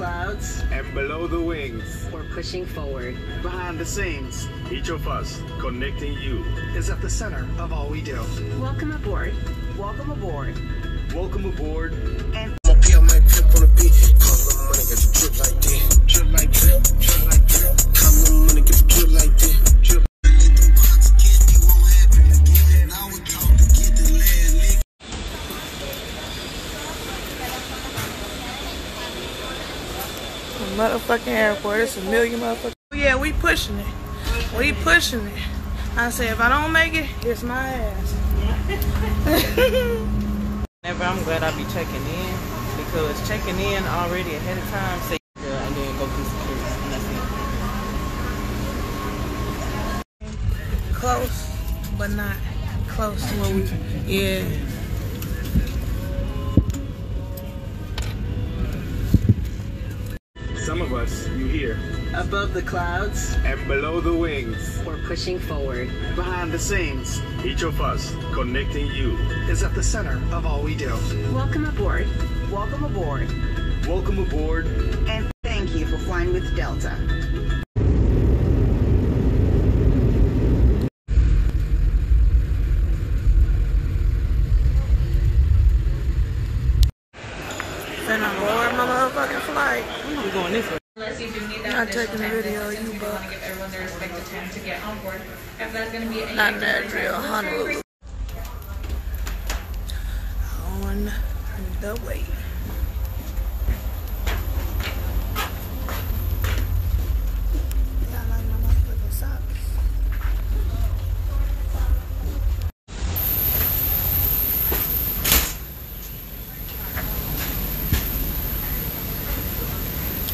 Above the clouds and below the wings. We're pushing forward. Behind the scenes Each of us connecting you. is at the center of all we do. Welcome aboard. Welcome aboard. Welcome aboard. And Motherfucking airport. It's a million motherfuckers. Oh, yeah, we pushing it. We pushing it. I say if I don't make it, it's my ass. Never, I'm glad I be checking in because checking in already ahead of time, say yeah, and then go through security, and that's it. Close, but not close to where we. Yeah. Above the clouds And below the wings. we're pushing forward. Behind the scenes Each of us connecting you. is at the center of all we do. Welcome aboard. Welcome aboard. Welcome aboard. And thank you for flying with Delta. Then I'm board my motherfucking flight. We going this way. Unless you do need that Not additional taking time a for video, this, you we buck. want to give everyone their respective time to get on board. If that's going to be any Not in that drill, time, Honolulu. On the way. Yeah, I like my motherfucking socks.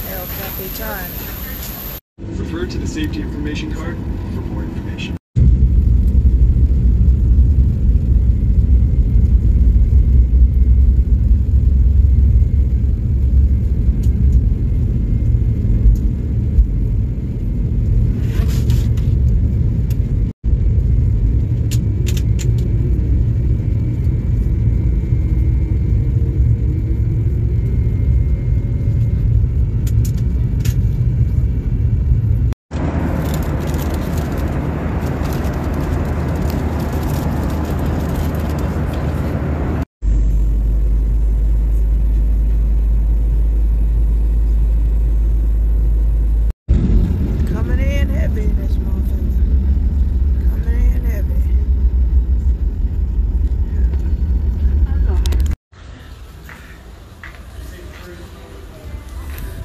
El Capitan. Refer to the safety information card for more information. Coming in heavy, this motherfucker. Coming in heavy.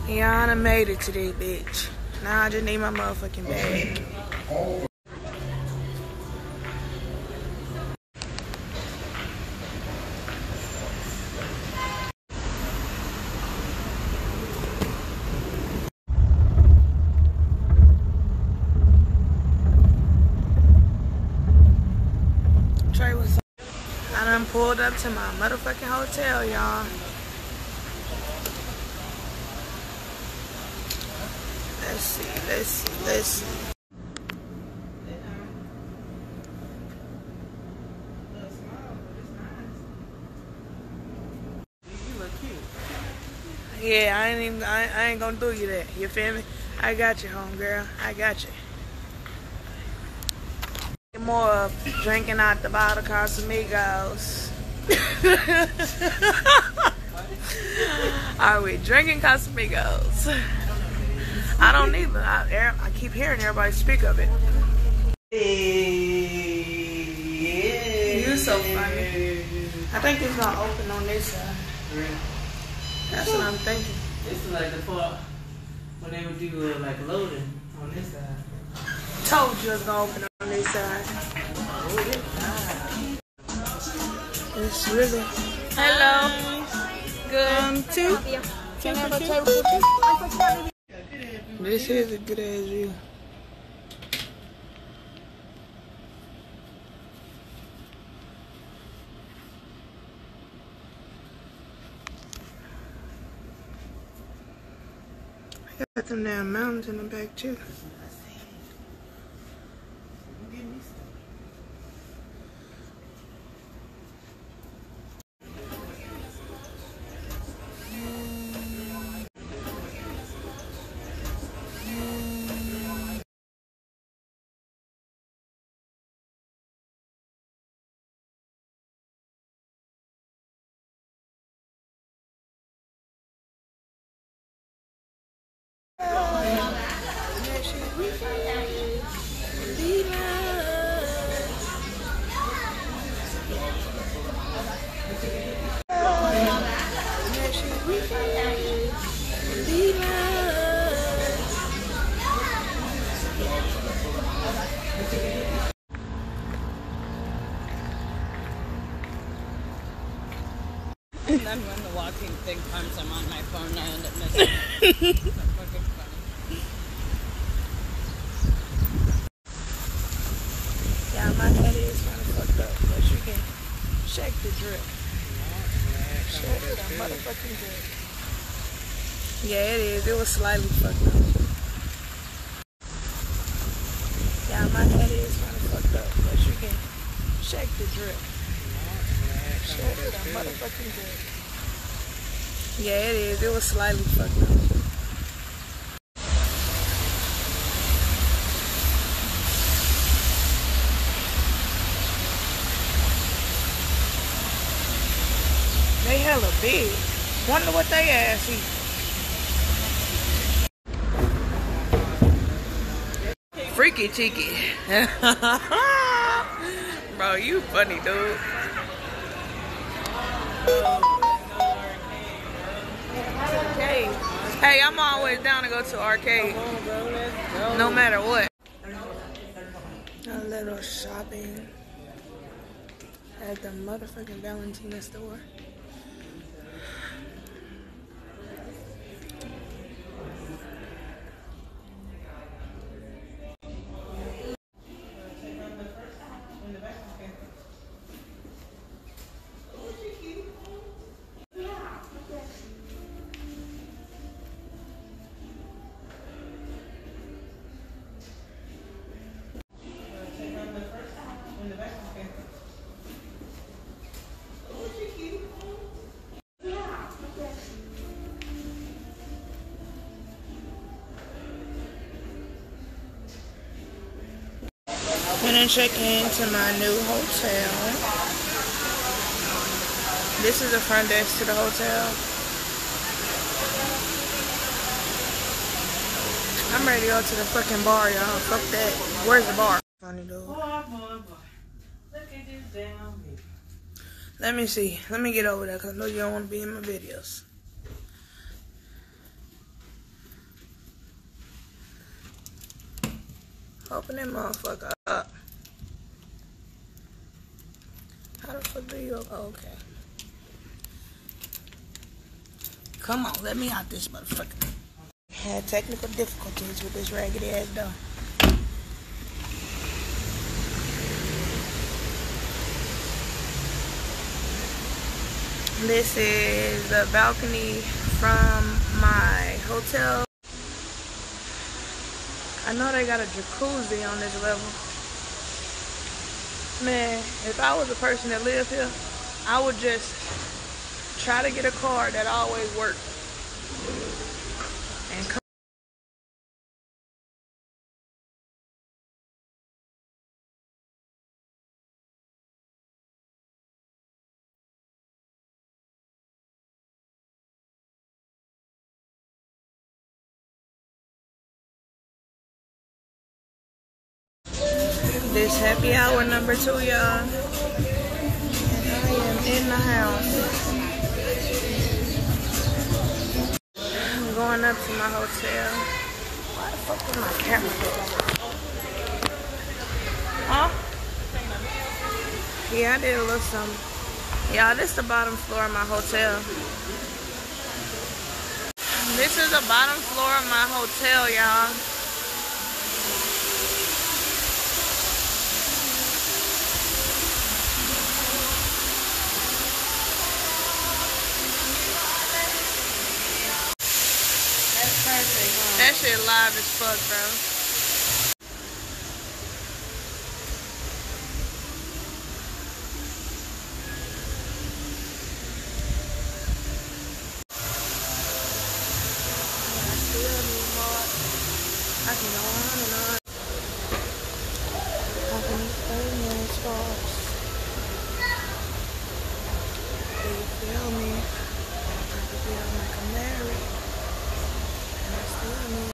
Yeah, I done made it today, bitch. Now I just need my motherfucking bag. Trey was. I done pulled up to my motherfucking hotel, y'all. Let's let's see. Yeah, I ain't even, I, I ain't gonna do you that. You feel me? I got you, homegirl. I got you. More of drinking out the bottle Casamigos. Are we drinking Casamigos? I don't either. I, er- I keep hearing everybody speak of it. You're so funny. I think it's gonna open on this side. That's what I'm thinking. It's like the part when they would do uh, like loading on this side. Told you it's gonna open on this side. It's really. Hello. Good. Two. Can I have a table for two? This is a good ass view. I got them damn mountains in the back too. Yeah, my head is kind of fucked up, but you can shake the drip. Shake the motherfucking drip. Yeah, it is. It was slightly fucked up. Yeah, my head is kind of fucked up, but you can shake the drip. Shake the motherfucking drip. Yeah, it is. It was slightly fucked up. They hella big. Wonder what they ass eat. Freaky cheeky. Bro, you funny, dude. Hey, I'm always down to go to arcade. No matter what. A little shopping at the motherfucking Valentina store. Gonna check into my new hotel. This is the front desk to the hotel. I'm ready to go to the fucking bar, y'all. Fuck that. Where's the bar? Let me see. Let me get over there because I know you don't want to be in my videos. Open that motherfucker up. Fuck do you? Oh, okay. Come on, let me out this motherfucker. Had technical difficulties with this raggedy ass door. This is the balcony from my hotel. I know they got a jacuzzi on this level. Man, if I was a person that lived here, I would just try to get a car that always worked. This happy hour number two, y'all. I am in the house. I'm going up to my hotel. Why the fuck is my camera? Huh? Yeah, I did a little something. Y'all, this is the bottom floor of my hotel. This is the bottom floor of my hotel, y'all. That shit live as fuck, bro. I can go on and on. I can explain your stars. Do you feel me? I can feel like I'm married. And I still need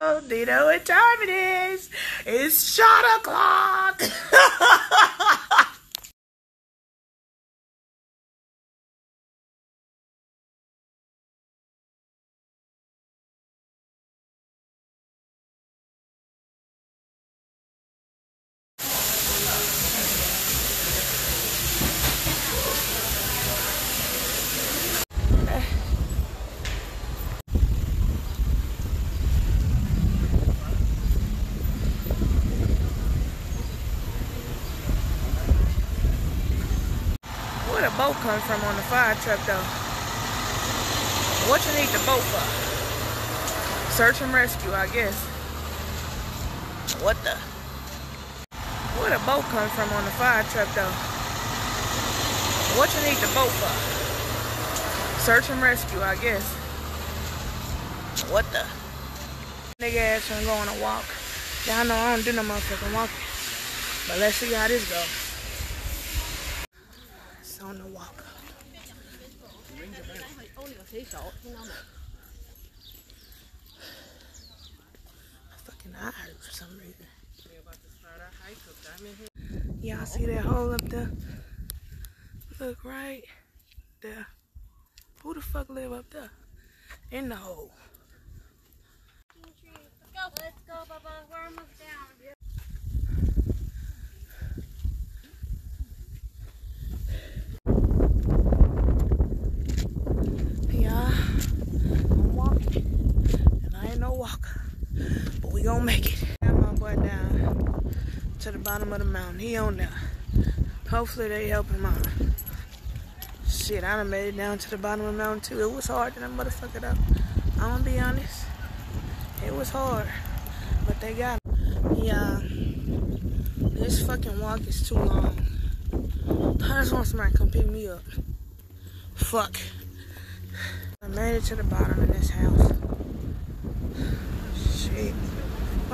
Oh, do you know what time it is? It's shot o'clock. Where the boat come from on the fire truck though? What you need the boat for? Search and rescue, I guess. What the? Where the boat come from on the fire truck though? What you need the boat for? Search and rescue, I guess. What the? Nigga ass gonna go on a walk. Y'all know I don't do no motherfucking walking. But let's see how this go. On the walk. Fucking eye for some reason. Y'all see that hole up there? Look right there. Who the fuck live up there? In the hole. Let's go, Bubba. We're almost down. Yeah, I'm walking. And I ain't no walker. But we gonna make it. Got my boy down to the bottom of the mountain. He on there. Hopefully they help him out. Shit, I done made it down to the bottom of the mountain too. It was hard to that motherfucker up. I'm gonna be honest. It was hard. But they got him. Yeah. This fucking walk is too long. I just want somebody to come pick me up. Fuck. I made it to the bottom of this house. Shit.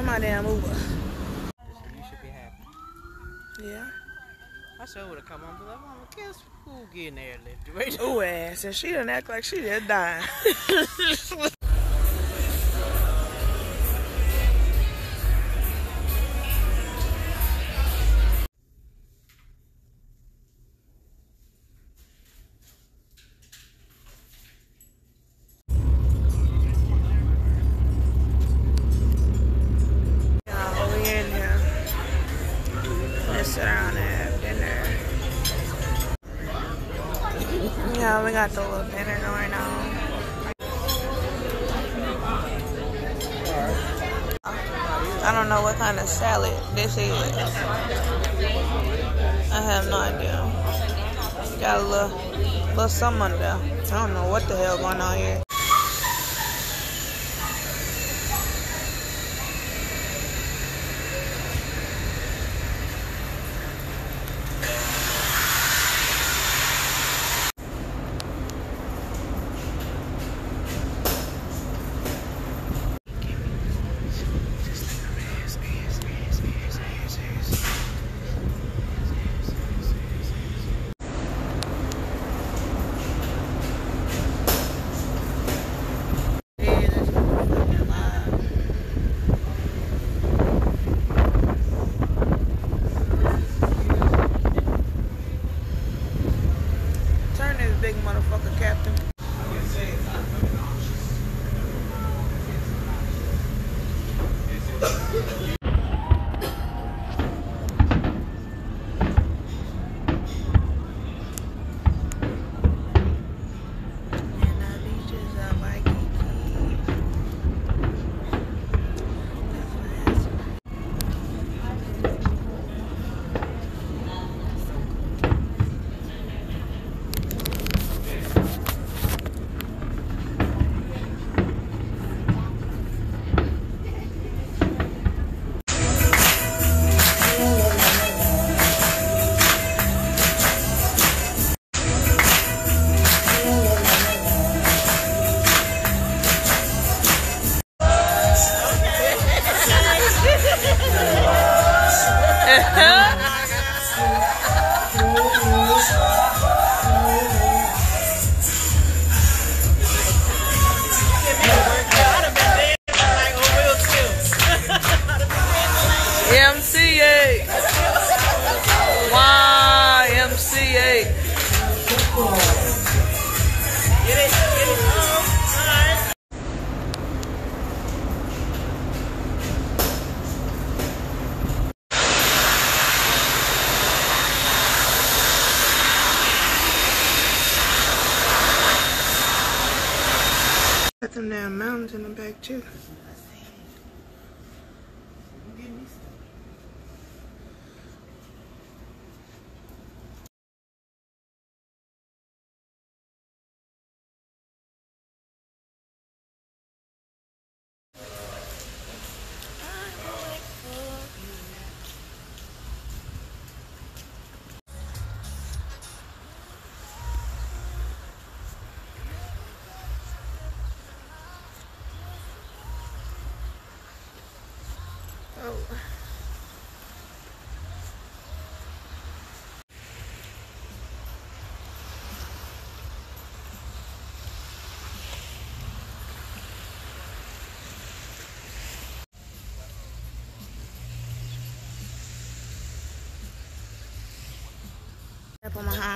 My damn Uber? You should be happy. Yeah. I sure would have come on, but I'm like, guess who getting there lifted right Ooh ass. And she didn't act like she just dying. something under there. I don't know what the hell going on here.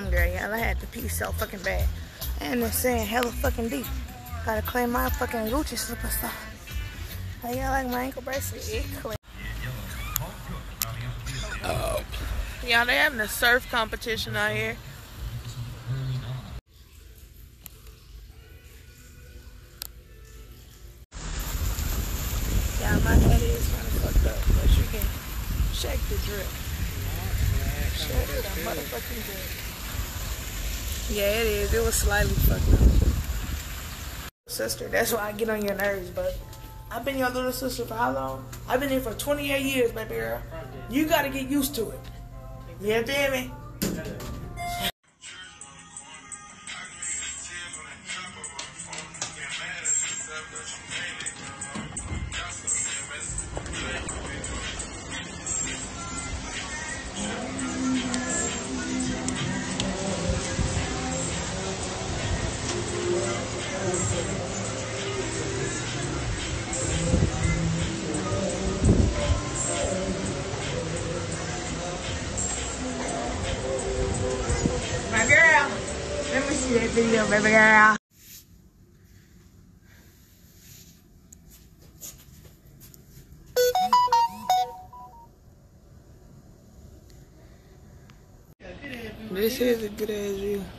Up on my home girl, y'all. I had to pee so fucking bad. And it's saying hella fucking deep. Gotta clean my fucking Gucci slipper stuff. How y'all like my ankle bracelet? It clean. Oh. Yeah, they having a surf competition out here. Yeah, my head is kind of fucked up, but you can shake the drip. Shake the motherfucking drip. Yeah, it is. It was slightly fucked up. Sister, that's why I get on your nerves, but I've been your little sister for how long? I've been here for 28 years, baby girl. You gotta get used to it. You feel me? This is a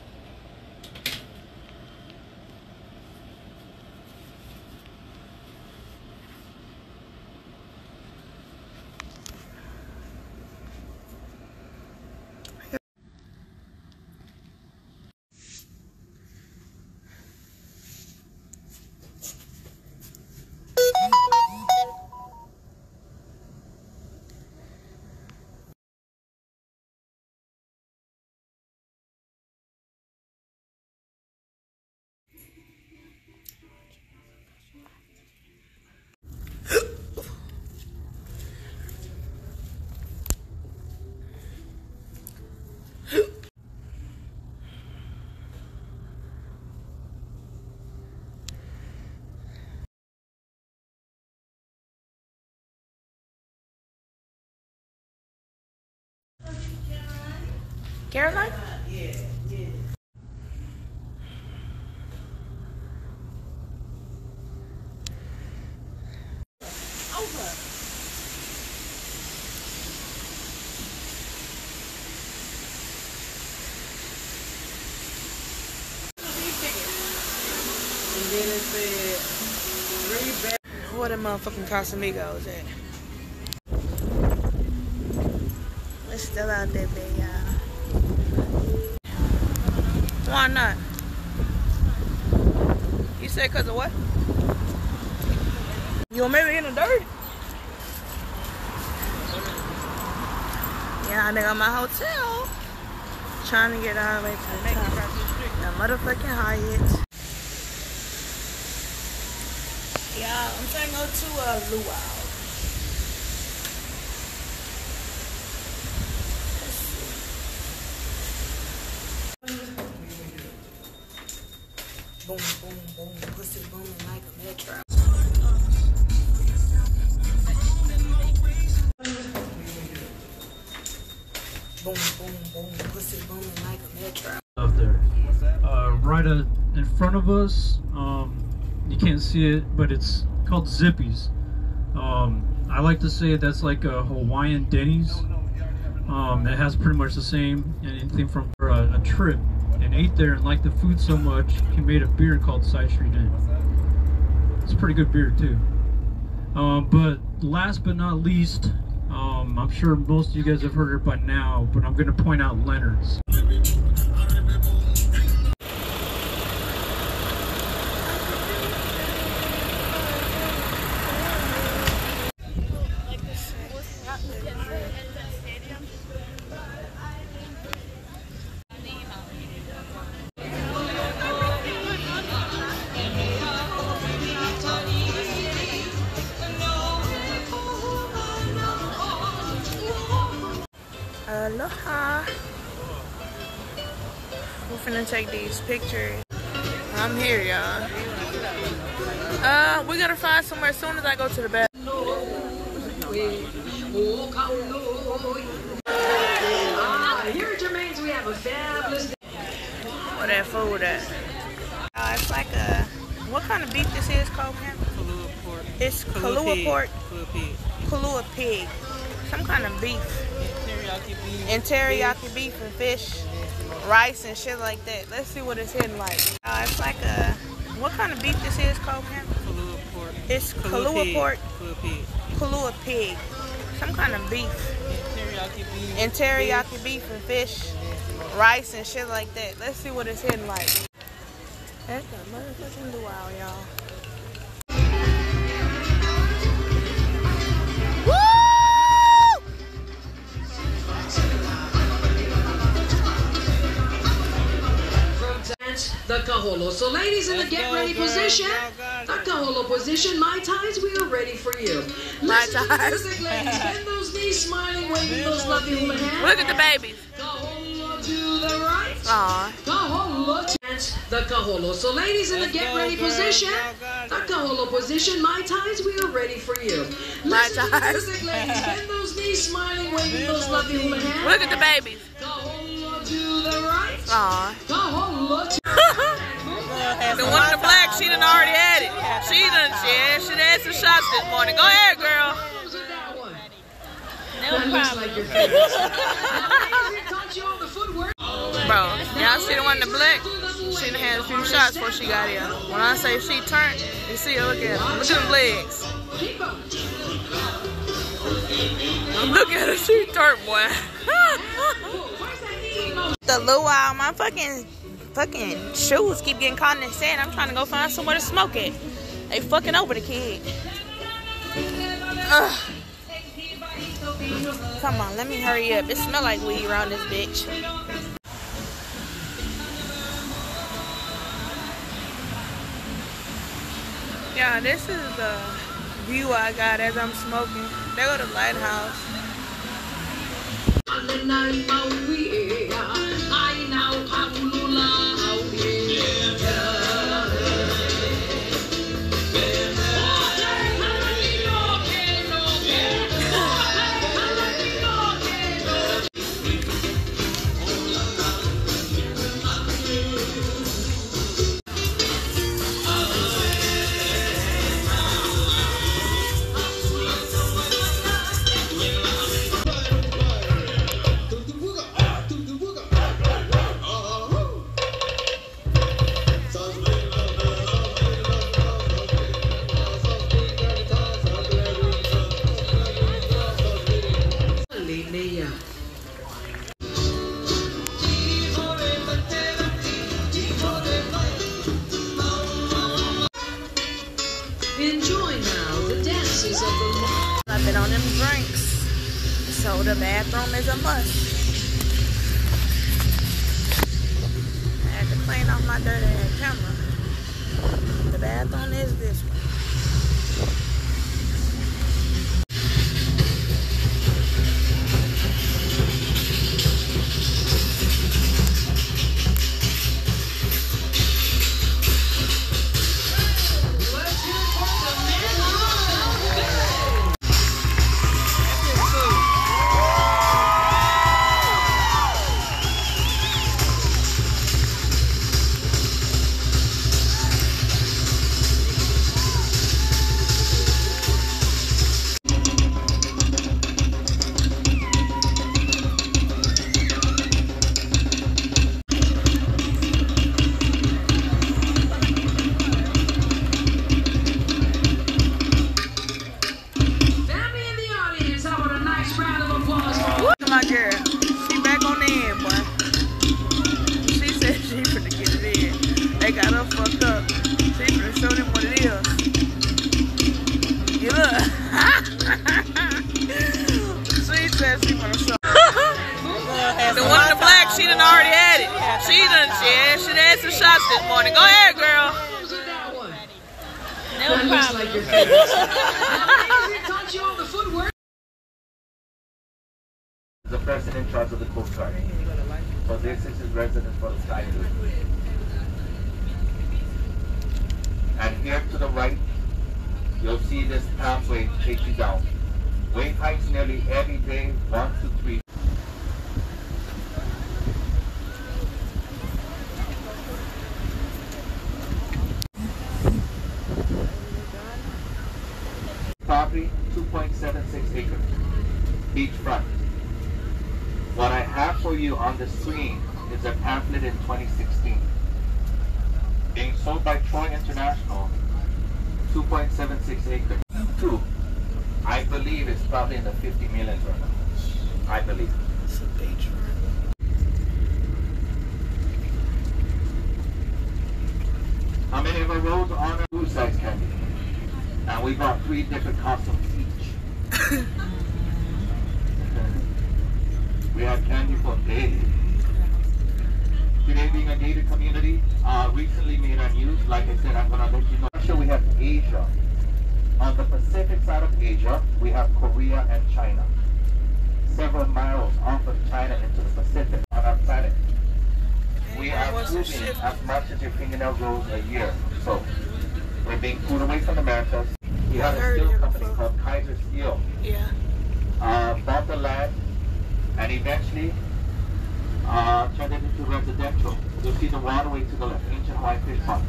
good ass view. Caroline? And then it said three. Where the motherfucking Casamigos at? It's still out there, baby, y'all. Why not? You said cause of what? You want maybe in the dirt? Yeah, I got my hotel. Trying to get all the way to the top. The motherfucking Hyatt. Yeah, I'm trying to go to uh, Luau. Boom, boom, boom, pussy booming like a metro. boom, boom, boom, booming like a. Up there, uh, right uh, in front of us. Um, you can't see it, but it's called Zippy's. Um, I like to say that's like a Hawaiian Denny's. Um, it has pretty much the same anything from a, a trip and ate there and liked the food so much he made a beer called Side Street Inn. It's a pretty good beer too. Um, but last but not least, um, I'm sure most of you guys have heard it by now, but I'm going to point out Leonard's. Finna take these pictures. I'm here, y'all. Uh, we gotta find somewhere as soon as I go to the bed. Ah, here at Germaine's we have a fabulous Where that food at? Uh, it's like a, what kind of beef this is called, Cam? Kalua pork. It's Kalua Kalua pork. Kalua pig. Kalua pig. Some kind of beef. Teriyaki beef. And teriyaki beef and fish, rice and shit like that. Let's see what it's hitting like. Uh, it's like a, what kind of beef this is called, Cam? Kalua pork. It's Kalua Kalua pig. pork. Kalua pig. Kalua pig. Some kind of beef. Teriyaki beef. And teriyaki beef and fish, rice and shit like that. Let's see what it's hitting like. That's the motherfucking luau, y'all. Kaholo. So ladies in the get ready position, the Kaholo position, my ties, we are ready for you. My Listen to the music, ladies. Bend those knees, smiling, waving those lovely hands. Look at the babies. Kaholo to the right. Aw. Kaholo to the Kaholo. So ladies in the get ready position, the Kaholo position, my ties, we are ready for you. My Listen to the ties. music, ladies. Bend those knees, smiling, waving those lovely hands. Look at the babies. Kaholo to the right. Aw. Kaholo to she done already had it. She done, yeah, she done had some shots this morning. Go ahead, girl. That looks like your favorite. Now, ladies, we taught you all the footwork. Bro, y'all see the one in the black? She done had a few shots before she got here. When I say she turned, you see her, look at her. Look at them legs. Look at her, she turned, boy. the luau, my fucking fucking shoes keep getting caught in the sand. I'm trying to go find somewhere to smoke it. They fucking over the kid. Ugh. Come on, let me hurry up. It smell like weed around this bitch. Yeah, this is the view I got as I'm smoking. There go the lighthouse. The right, you'll see this pathway take you down. Wave heights nearly every day, one to three. Property, 2.76 acres, beachfront. What I have for you on the screen is a pamphlet in 2016. Being sold by Troy International, 2.76 acres. Two, I believe it's probably in the 50 millions right now. I believe. It's a beachfront. How many of our roads are on a size candy? And we bought three different costumes each. we had candy for days. Today being a gated community, uh, recently made our news. Like I said, I'm gonna let you know. Sure, we have Asia. On the Pacific side of Asia, we have Korea and China. Several miles off of China into the Pacific on our planet. We are moving as much as your fingernail grows a year. So we're being pulled away from America. We have a steel company called Kaiser Steel. Yeah. Uh, bought the land and eventually uh, turned it into residential. You'll see the waterway to the left, ancient Hawaiian fish pond.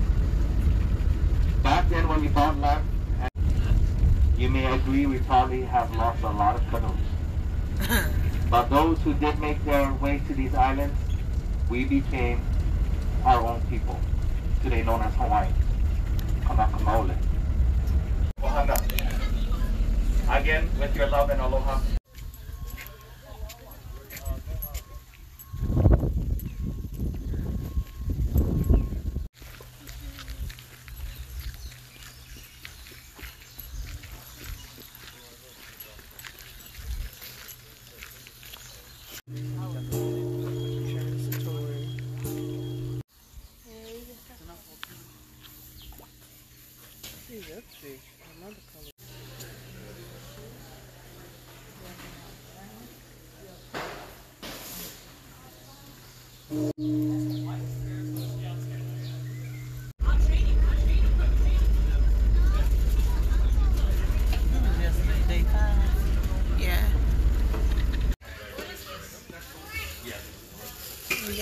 Back then when we bought land, you may agree we probably have lost a lot of canoes. but those who did make their way to these islands, we became our own people, today known as Hawaiians. Kanakamo'ole. Ohana. Again, with your love and aloha.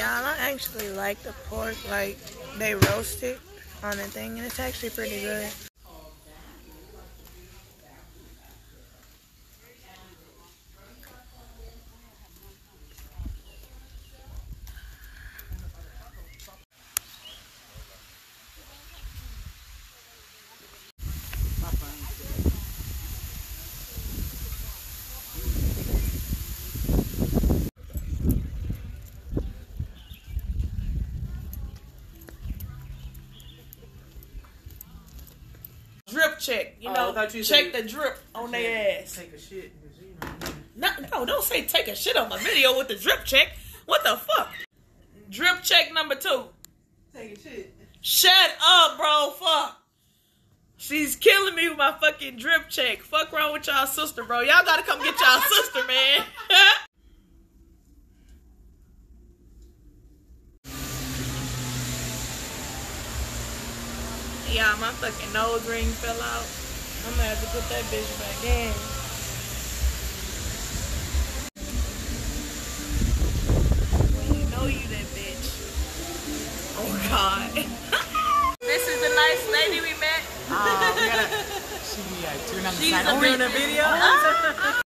Y'all, I actually like the pork, like they roast it on the thing, and it's actually pretty good. Drip check, you Oh, know, thought you check the drip on their ass. Take a shit. No, no, don't say take a shit on my video with the drip check. What the fuck? Drip check number two. Take a shit. Shut up, bro. Fuck. She's killing me with my fucking drip check. Fuck wrong with y'all sister, bro. Y'all gotta come get y'all sister, man. yeah, my fucking nose ring fell out. I'm gonna have to put that bitch back in. When you know you that bitch. Oh God. this is the nice lady we met. Ah, we gotta. She like turn on the She's side. a Oh, doing a re- video.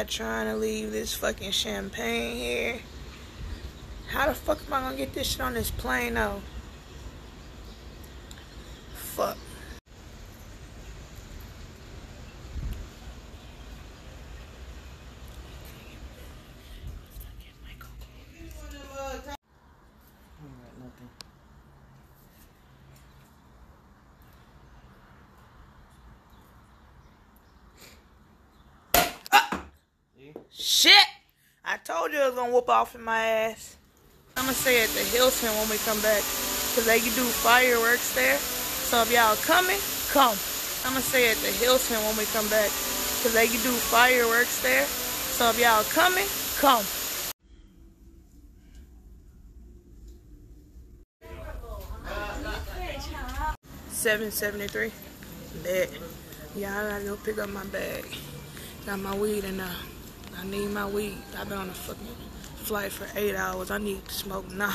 Not trying to leave this fucking champagne here. How the fuck am I gonna get this shit on this plane though? Fuck. Shit! I told you I was gonna whoop off in my ass. I'm gonna stay at the Hilton when we come back. Cause they can do fireworks there. So if y'all coming, come. I'm gonna stay at the Hilton when we come back. Cause they can do fireworks there. So if y'all coming, come. Seven seventy three. Bet. Yeah, I gotta go pick up my bag. Got my weed in there. I need my weed. I've been on a fucking flight for eight hours. I need to smoke now.